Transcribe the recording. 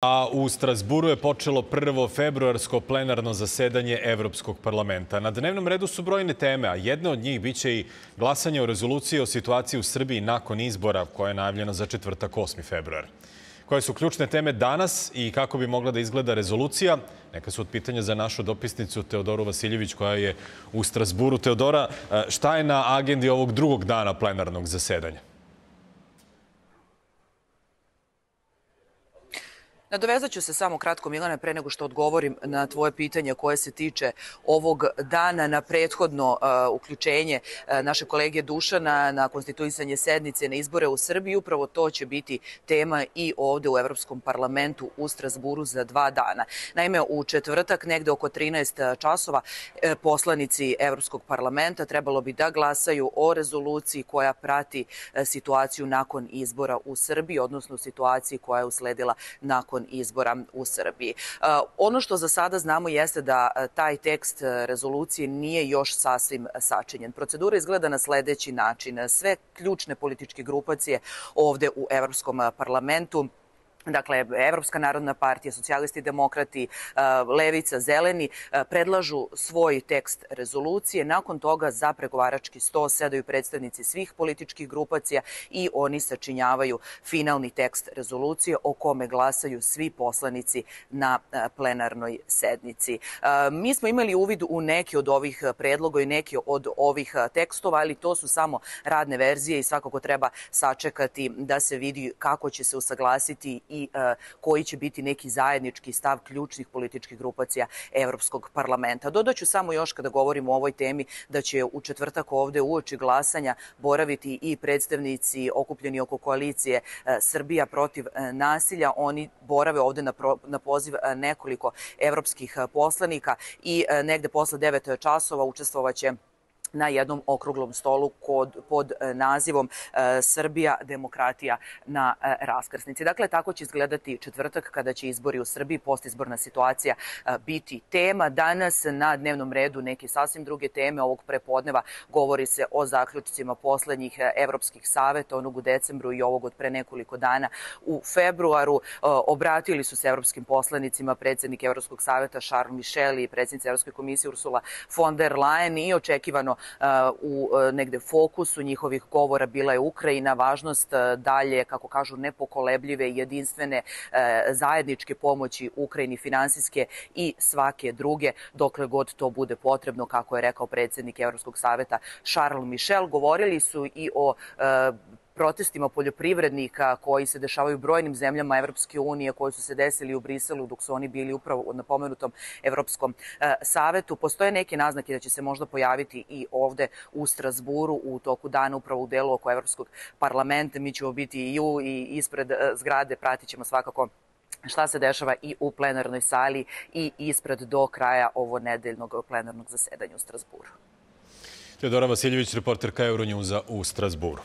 A u Strasburu je počelo prvo februarsko plenarno zasedanje Evropskog parlamenta. Na dnevnom redu su brojne teme, a jedna od njih biće i glasanje o rezoluciji o situaciji u Srbiji nakon izbora koja je najavljena za četvrtak 8. februar. Koje su ključne teme danas i kako bi mogla da izgleda rezolucija? Neka su od pitanja za našu dopisnicu Teodoru Vasiljević koja je u Strasburu. Teodora, šta je na agendi ovog drugog dana plenarnog zasedanja? Nadovezat ću se samo kratko, Milane, pre nego što odgovorim na tvoje pitanje koje se tiče ovog dana na prethodno uh, uključenje uh, naše kolege Dušana na konstituisanje sednice na izbore u Srbiji. Upravo to će biti tema i ovde u Evropskom parlamentu u Strasburu za dva dana. Naime, u četvrtak, negde oko 13 časova, uh, poslanici Evropskog parlamenta trebalo bi da glasaju o rezoluciji koja prati situaciju nakon izbora u Srbiji, odnosno situaciji koja je usledila nakon nakon izbora u Srbiji. E, ono što za sada znamo jeste da e, taj tekst e, rezolucije nije još sasvim sačinjen. Procedura izgleda na sledeći način. Sve ključne političke grupacije ovde u Evropskom parlamentu dakle, Evropska narodna partija, socijalisti, demokrati, e, Levica, Zeleni, e, predlažu svoj tekst rezolucije. Nakon toga za pregovarački sto sedaju predstavnici svih političkih grupacija i oni sačinjavaju finalni tekst rezolucije o kome glasaju svi poslanici na e, plenarnoj sednici. Mi smo imali uvid u neki od ovih predloga i neki od ovih tekstova, ali to su samo radne verzije i svakako treba sačekati da se vidi kako će se usaglasiti i i e, koji će biti neki zajednički stav ključnih političkih grupacija Evropskog parlamenta. Dodaću samo još kada govorimo o ovoj temi da će u četvrtak ovde uoči glasanja boraviti i predstavnici okupljeni oko koalicije e, Srbija protiv e, nasilja. Oni borave ovde na, pro, na poziv nekoliko evropskih poslanika i negde posle 9 časova učestvovaće na jednom okruglom stolu kod, pod e, nazivom e, Srbija, demokratija na e, raskrsnici. Dakle, tako će izgledati četvrtak kada će izbori u Srbiji, postizborna situacija biti tema. Danas na dnevnom redu neke sasvim druge teme ovog prepodneva govori se o zaključcima poslednjih evropskih saveta, onog u decembru i ovog od pre nekoliko dana u februaru. Obratili su se evropskim poslanicima predsednik Evropskog saveta Charles Michel i predsednica Evropske komisije Ursula von der Leyen i očekivano u e, negde fokusu njihovih govora bila je Ukrajina, važnost e, dalje, kako kažu, nepokolebljive, jedinstvene e, zajedničke pomoći Ukrajini, finansijske i svake druge, dokle god to bude potrebno, kako je rekao predsednik Evropskog saveta Charles Michel. Govorili su i o protestima poljoprivrednika koji se dešavaju u brojnim zemljama Evropske unije, koji su se desili u Briselu dok su oni bili upravo na pomenutom Evropskom e, savetu. Postoje neke naznake da će se možda pojaviti i ovde u Strasburu u toku dana upravo u delu oko Evropskog parlamenta. Mi ćemo biti i u i ispred e, zgrade, pratit ćemo svakako šta se dešava i u plenarnoj sali i ispred do kraja ovo nedeljnog plenarnog zasedanja u Strasburu. Teodora Vasiljević, reporterka Euronjuza u Strasburu.